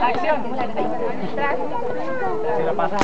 Acción. Si lo pasas